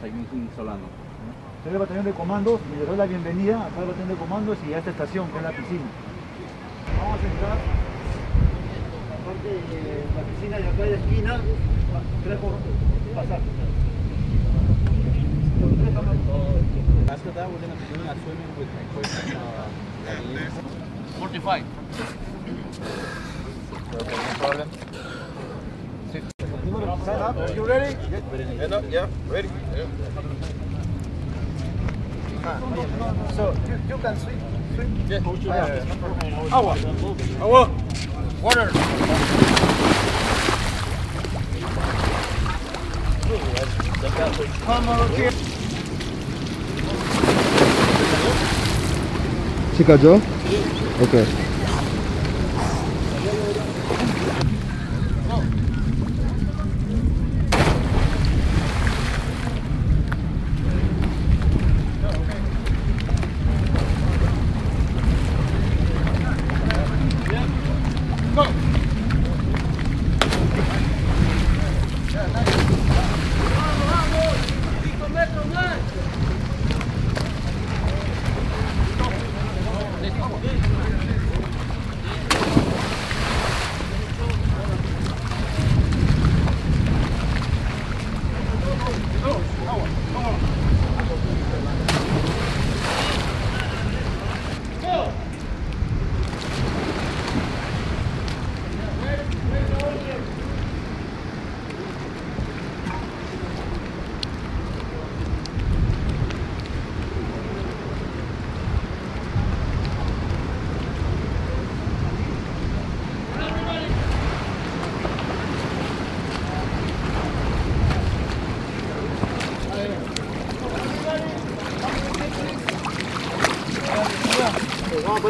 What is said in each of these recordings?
Taigun Solano. Soy batallón de comandos y les doy la bienvenida acá al batallón de comandos y a esta estación que es la piscina. Vamos a entrar la parte de la piscina de acá de la esquina. Tres por pasar. After that, we're going to be doing a swimming with equipment. Uh, I believe. 45. No problem. Sign up. Are you ready? Up, yeah, ready. So you, you can swim. swim. Yeah. Agua. Agua. Water. Come on, here. ¿Sí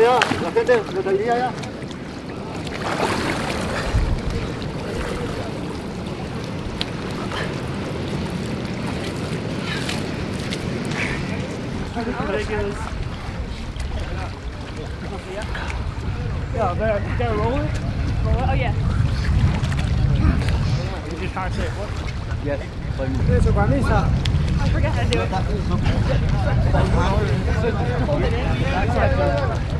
cayó? Ok. Vamos para allá. La gente de la allá. Yeah, they're, they're rolling. Oh, yeah. You just can't say what? Yes. Eso, camisa. I forgot how to do it.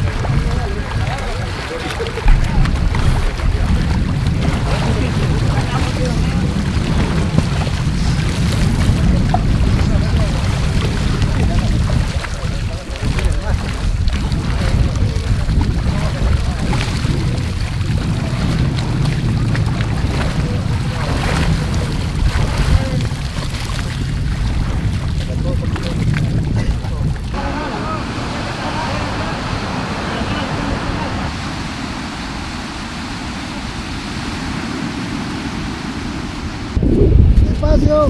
fazer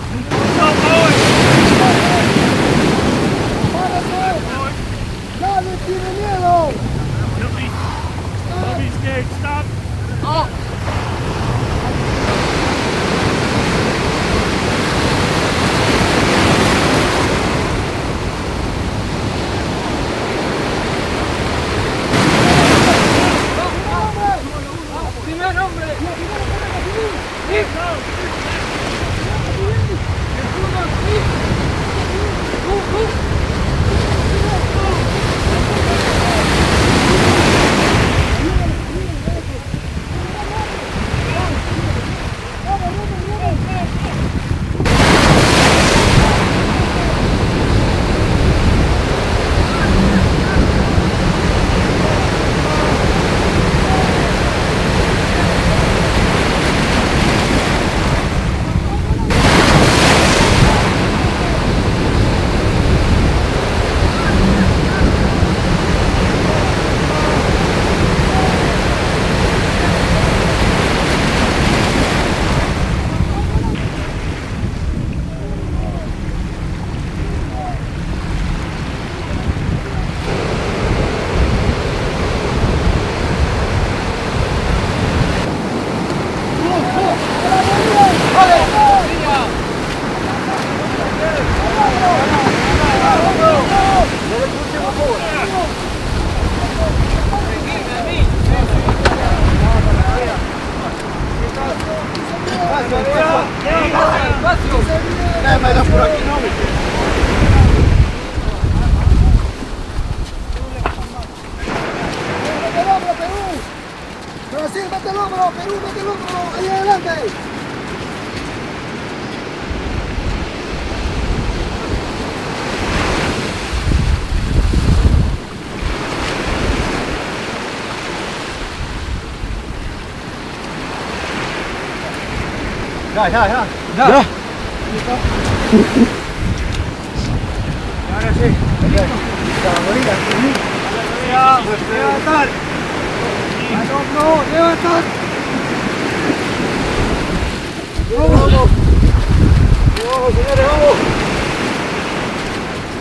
What's up, boys? Brasil, mete el hombro, Perú, mete el hombro, ahí adelante. Ya, ya, ya. Ya. Ahora sí. La bolita, sí. Levantar. No, levantar. Vamos, vamos. Vamos, señores, vamos.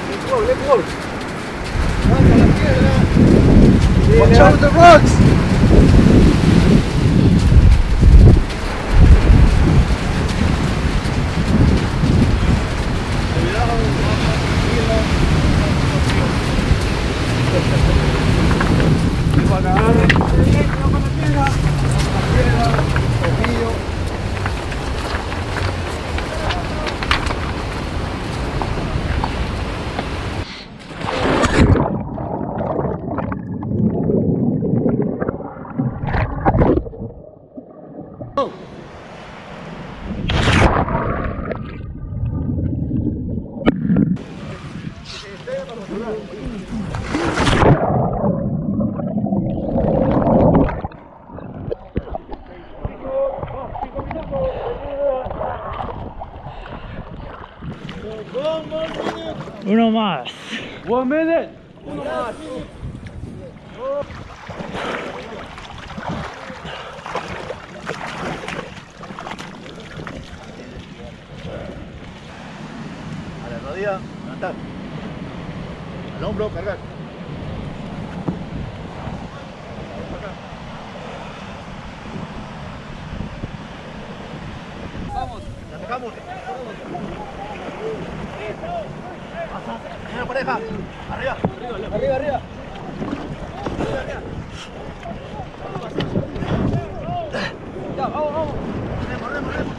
Let's go, let's go. Levanta la piedra. Watch out the rocks. Oh! Uno más. One minute. A la rodilla, levantar. Al hombro, cargar. Vamos. Atacamos. Pasa. Una pareja. Arriba. Arriba, arriba. Ya, vamos, vamos. Remo, remo, remo.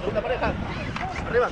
Segunda pareja. Arriba.